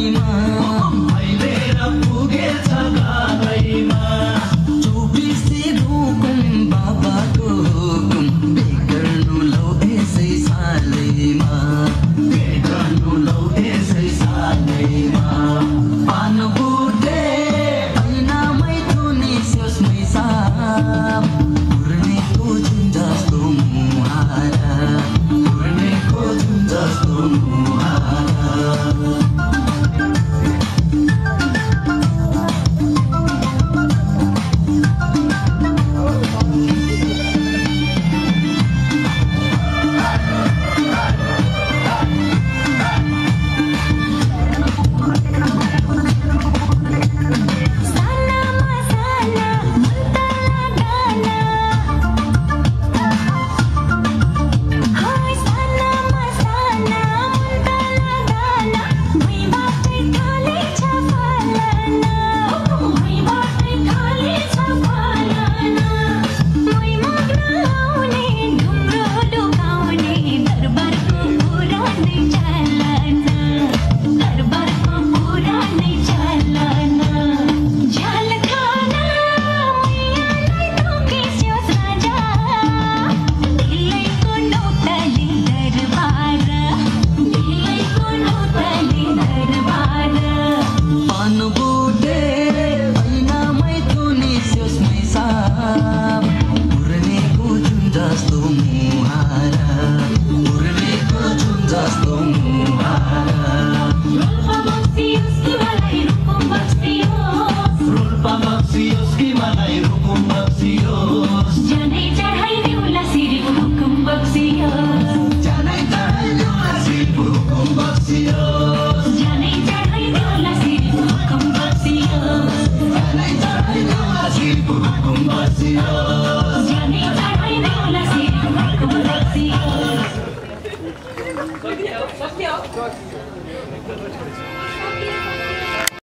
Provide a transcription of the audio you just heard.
Iman. जस्तो